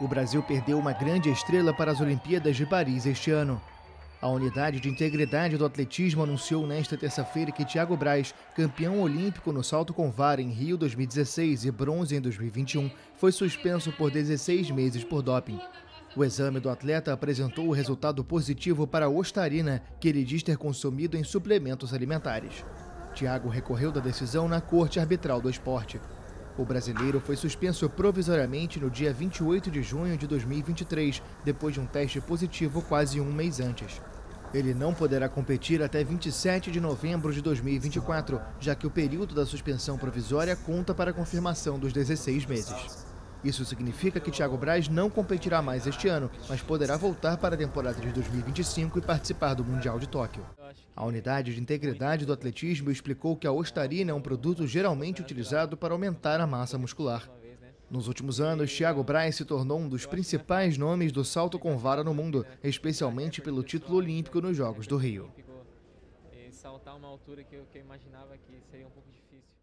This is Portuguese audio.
O Brasil perdeu uma grande estrela para as Olimpíadas de Paris este ano. A unidade de integridade do atletismo anunciou nesta terça-feira que Thiago Braz, campeão olímpico no salto com vara em Rio 2016 e bronze em 2021, foi suspenso por 16 meses por doping. O exame do atleta apresentou o resultado positivo para a ostarina, que ele diz ter consumido em suplementos alimentares. Thiago recorreu da decisão na Corte Arbitral do Esporte. O brasileiro foi suspenso provisoriamente no dia 28 de junho de 2023, depois de um teste positivo quase um mês antes. Ele não poderá competir até 27 de novembro de 2024, já que o período da suspensão provisória conta para a confirmação dos 16 meses. Isso significa que Thiago Braz não competirá mais este ano, mas poderá voltar para a temporada de 2025 e participar do Mundial de Tóquio. A unidade de integridade do atletismo explicou que a ostarina é um produto geralmente utilizado para aumentar a massa muscular. Nos últimos anos, Thiago Braz se tornou um dos principais nomes do salto com vara no mundo, especialmente pelo título olímpico nos Jogos do Rio. saltar uma altura que eu, que eu imaginava que seria um pouco difícil.